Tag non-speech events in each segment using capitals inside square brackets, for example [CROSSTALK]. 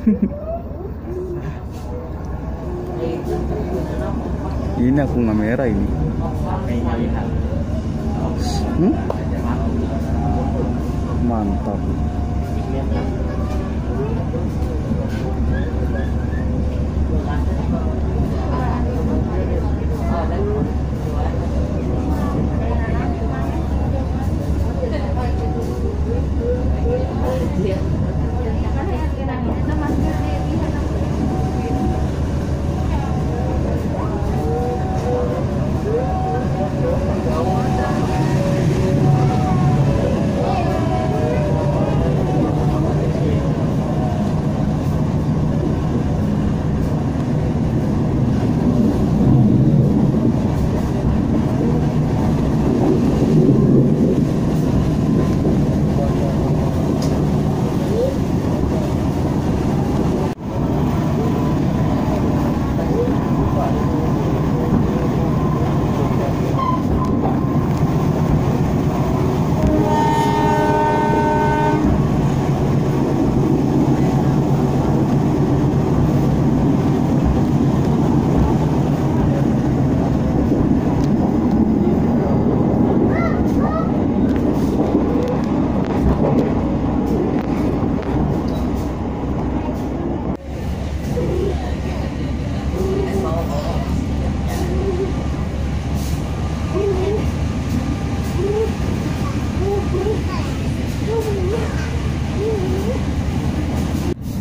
[LAUGHS] ini aku nggak merah ini. Hmm? Mantap.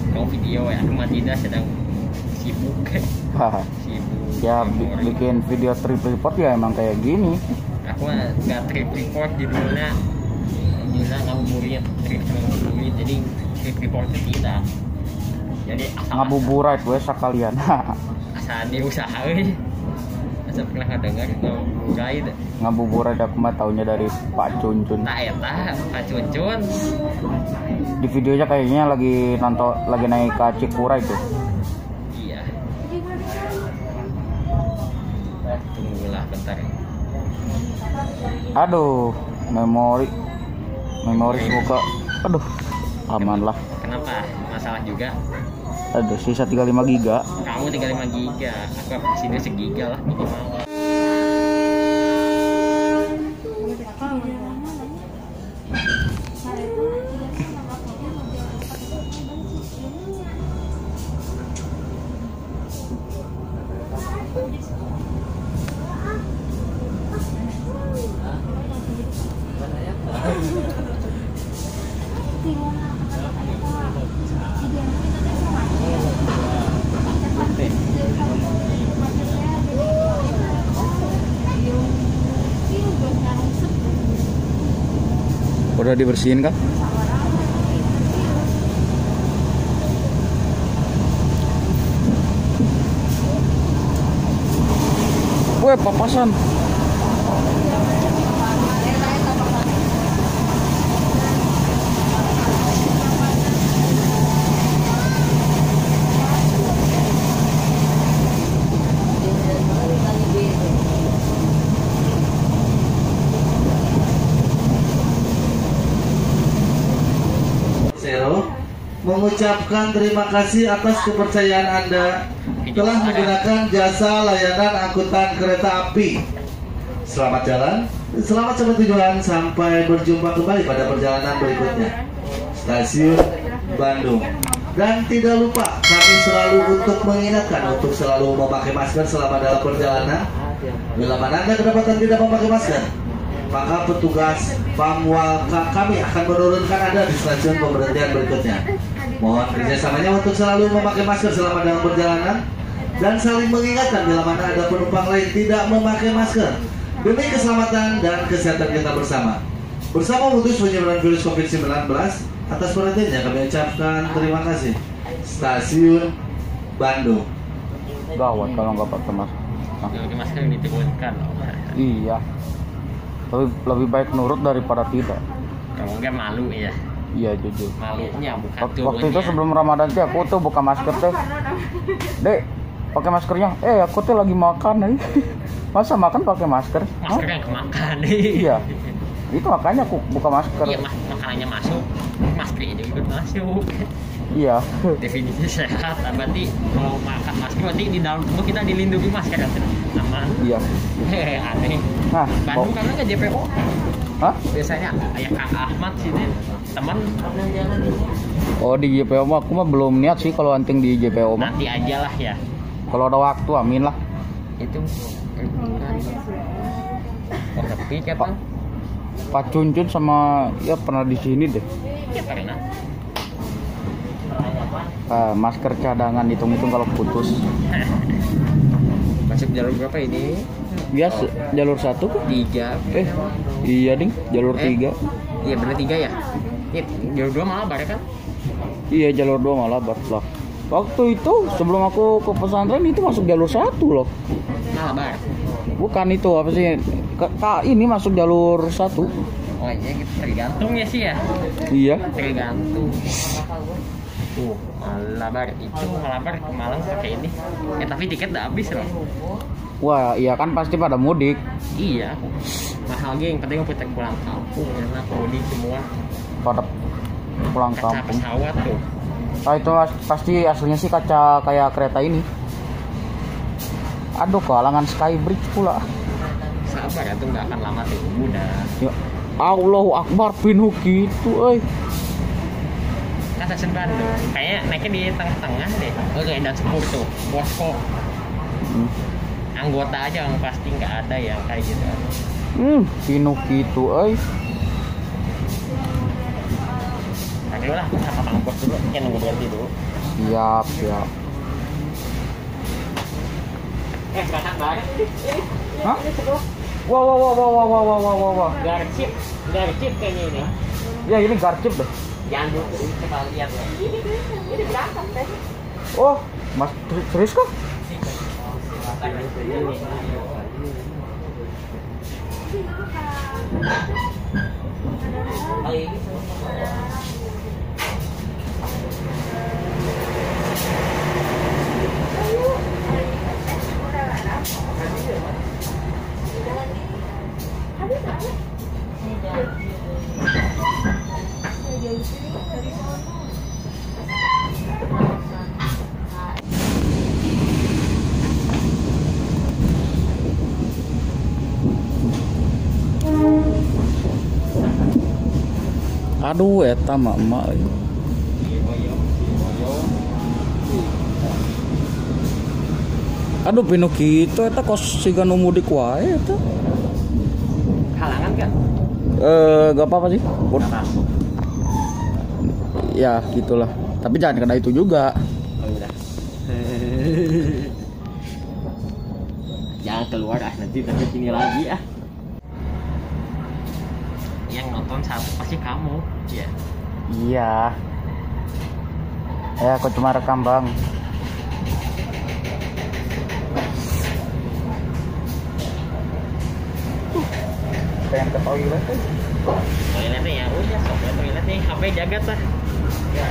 Kau [LAUGHS] video ya, cuma tidak sedang Haha. sibuk ya memori. bikin video trip report ya emang kayak gini. aku nggak trip report judulnya judulnya ngabuburit trip ngabuburit jadi trip reportnya tidak jadi Ngabuburit gue sekalian. [LAUGHS] asal diusaha euy asal pernah ngedengar ngabuburit Ngabuburit aku mah taunya dari Pak Cuncun. tak eta Pak Cuncun Di videonya kayaknya lagi nonton lagi naik ke Cikura itu. iya tunggulah bentar Aduh, memori memori buka. Aduh, aman lah. kenapa masalah juga Aduh, sisa 35 giga. kamu 35 giga aku sini segiga lah minimal Udah dibersihin kah? Weh, papasan. Mengucapkan terima kasih atas kepercayaan Anda telah menggunakan jasa layanan angkutan kereta api. Selamat jalan, selamat sampai tujuan sampai berjumpa kembali pada perjalanan berikutnya. Stasiun Bandung. Dan tidak lupa kami selalu untuk mengingatkan untuk selalu memakai masker selama dalam perjalanan. Bila mana Anda kedapatan tidak memakai masker, maka petugas Pamwal Ka- kami akan menurunkan Anda di stasiun pemberhentian berikutnya. Mohon kerjasamanya untuk selalu memakai masker selama dalam perjalanan dan saling mengingatkan bila mana ada penumpang lain tidak memakai masker demi keselamatan dan kesehatan kita bersama. Bersama memutus penyebaran virus COVID-19 atas perhatiannya kami ucapkan terima kasih. Stasiun Bandung. Gawat kalau nggak pakai masker. Pakai masker iya. Lebih, lebih baik nurut daripada tidak. kamu kan malu ya Iya jujur. malunya bukan Waktu, waktu itu sebelum Ramadan tuh aku tuh buka masker tuh. Dek, pakai maskernya. Eh, aku tuh lagi makan nih. [LAUGHS] Masa makan pakai masker? Masker yang kemakan Iya. Itu makanya aku buka masker. iya mas makanannya masuk maskernya juga ikut masuk iya definisi sehat ah, berarti kalau makan masker berarti di dalam tubuh kita dilindungi masker kan aman iya Hehe, aneh nah Bandung karena ke JPO Hah? biasanya ayah Kang Ahmad sini teman oh di JPO mah aku mah belum niat sih kalau anting di JPO mah. Nanti aja lah ya. Kalau ada waktu amin lah. Itu oh tapi kapan Pak Cuncun sama ya pernah di sini deh. Ya karena Ah, masker cadangan hitung-hitung kalau putus. Masuk jalur berapa ini? Biasa jalur satu kok tiga. Eh iya ding. Jalur Eh. tiga. iya bener tiga ya Iya, jalur dua malah bare kan iya jalur dua malah bar lah. Waktu itu sebelum aku ke pesantren itu masuk jalur satu loh. Malah bar bukan itu apa sih? Kak ini masuk jalur satu. Oh iya gitu. Tergantung ya sih ya? Iya. Tergantung. Tuh malabar itu malabar ke Malang pakai ini. Eh tapi tiket udah habis loh wah iya kan pasti pada mudik. Iya. Mahal geng penting putar pulang kampung enak mudik semua. Pada pulang kaca kampung. pesawat tuh. Ah itu as- pasti aslinya sih kaca kayak kereta ini. Aduh kehalangan skybridge pula. Sabar ya tuh nggak akan lama tuh udah ya Allahu Akbar pinuh gitu eh kan stasiun Bandung kayaknya naiknya di tengah-tengah deh. Kayak dan sepuluh tuh posko hmm. Anggota aja yang pasti nggak ada yang kayak gitu hmm pinuh gitu eh Oke lah, sama Kang Bos dulu, yang nunggu berhenti dulu. siap siap Eh, berangkat bareng. Hah? Wah, wah, wah, wah, wah, wah, wah, wah, wah, wah. Garcip, garcip kayaknya ini. Ya ini garcip deh. Jangan dulu, coba lihat ya. Oh, Mas ser- serius kah? Ay, Aduh, eta mah emak. Aduh, pinuh gitu eta kos siga nu mudik wae eta. halangan kan? Eh, gak apa-apa sih. Apa? Ya, gitulah. Tapi jangan kena itu juga. Oh, udah. [LAUGHS] Jangan keluar ah nanti tapi sini lagi ah. Yang nonton satu pasti kamu, ya. Iya. Ya, aku cuma rekam, Bang. Pengen ke toilet eh. Toiletnya ya udah sok ya toiletnya HP jaga tah. Ya.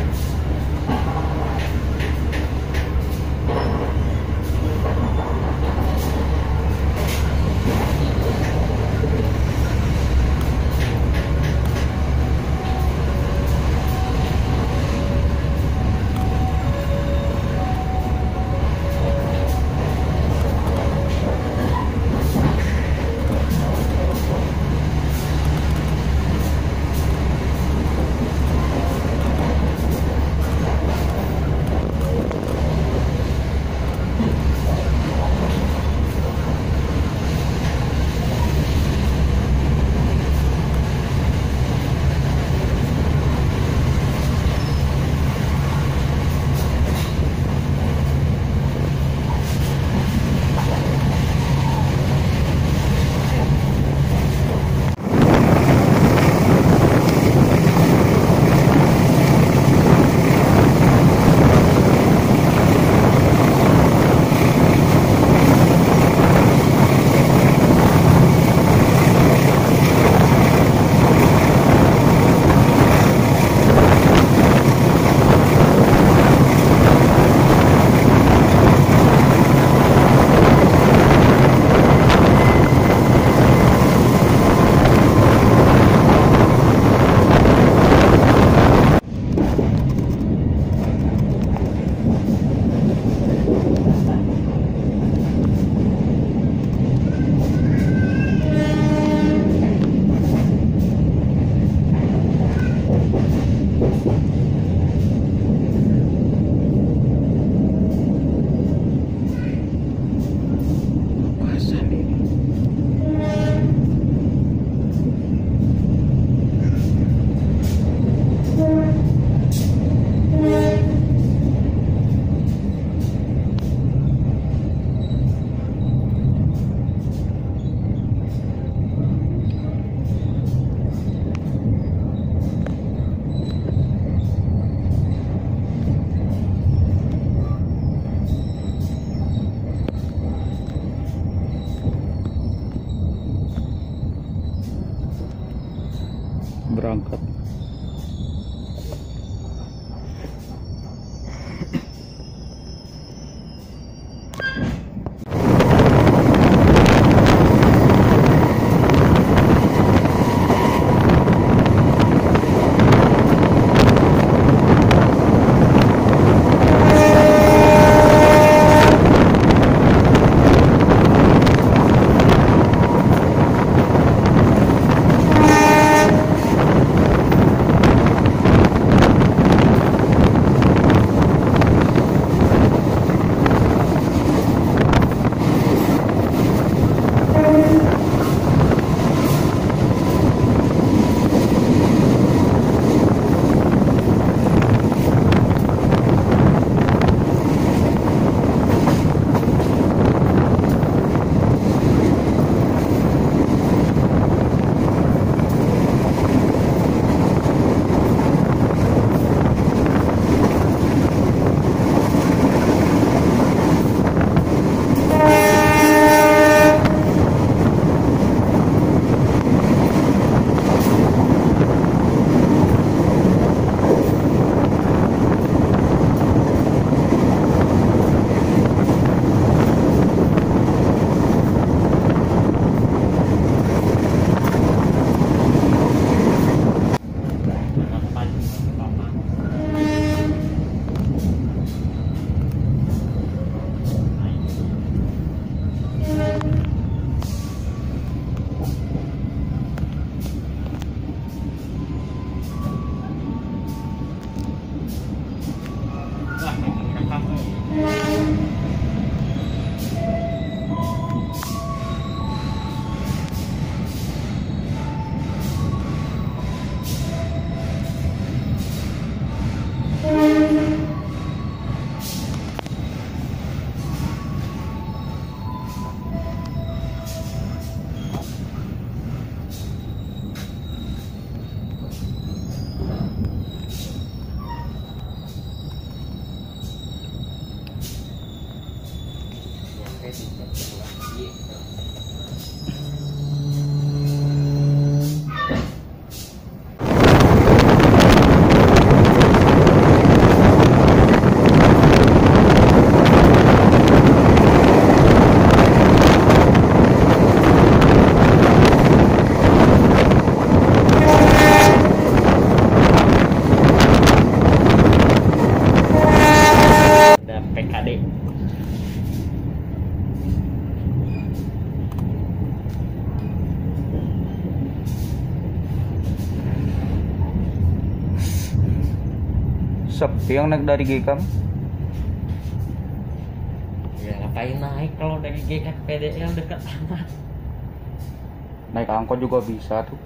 Sepi yang naik dari GKM Ya ngapain naik kalau dari GK ke PDL dekat amat. naik angkot juga bisa tuh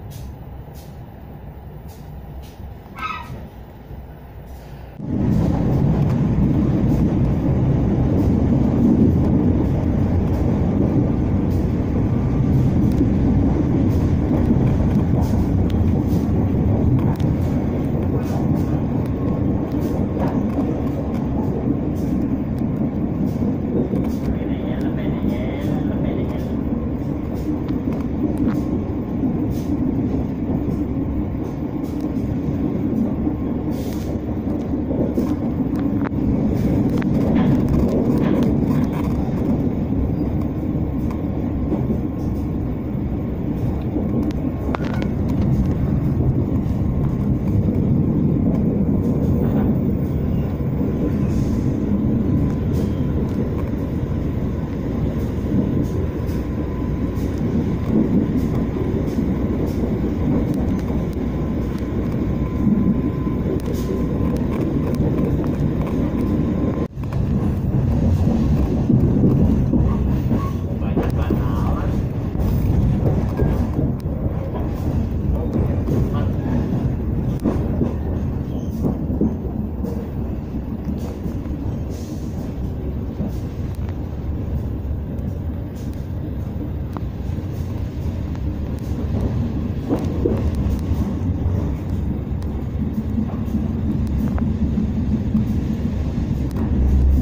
PDL, PDL, PDL.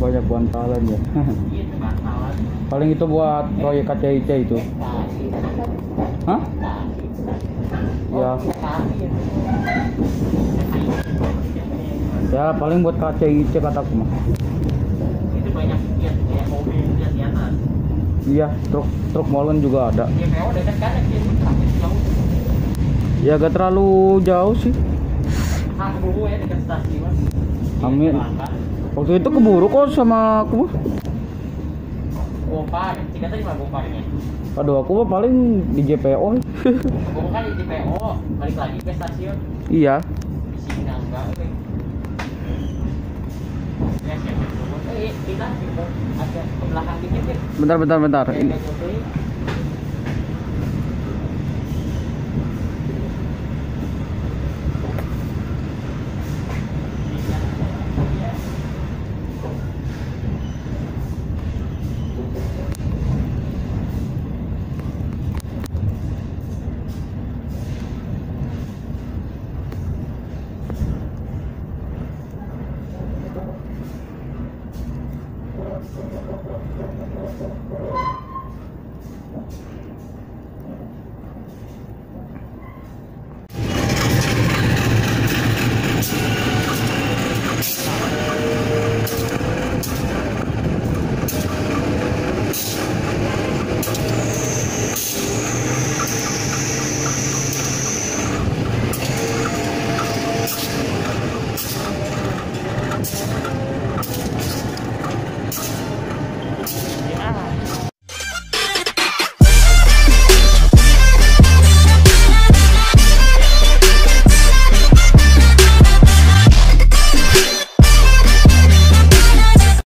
Banyak banalan. Ya. Paling itu buat proyek KCIC itu. Hah? Ya. Iya ya paling buat KCIC kataku mah. Itu banyak mobil di atas. Iya truk truk molen juga ada. Dekat kan ya sampai jauh. Ya gak terlalu jauh sih. Ya Amin. Waktu itu keburu kok sama aku. Mah Gopar, jika tadi mah Goparnya aduh aku mah paling di JPO [LAUGHS] Keburu kan di GPO, balik lagi ke stasiun. Iya. Di sini enggak oke. Ya. Eh, ya. bentar bentar bentar. Ini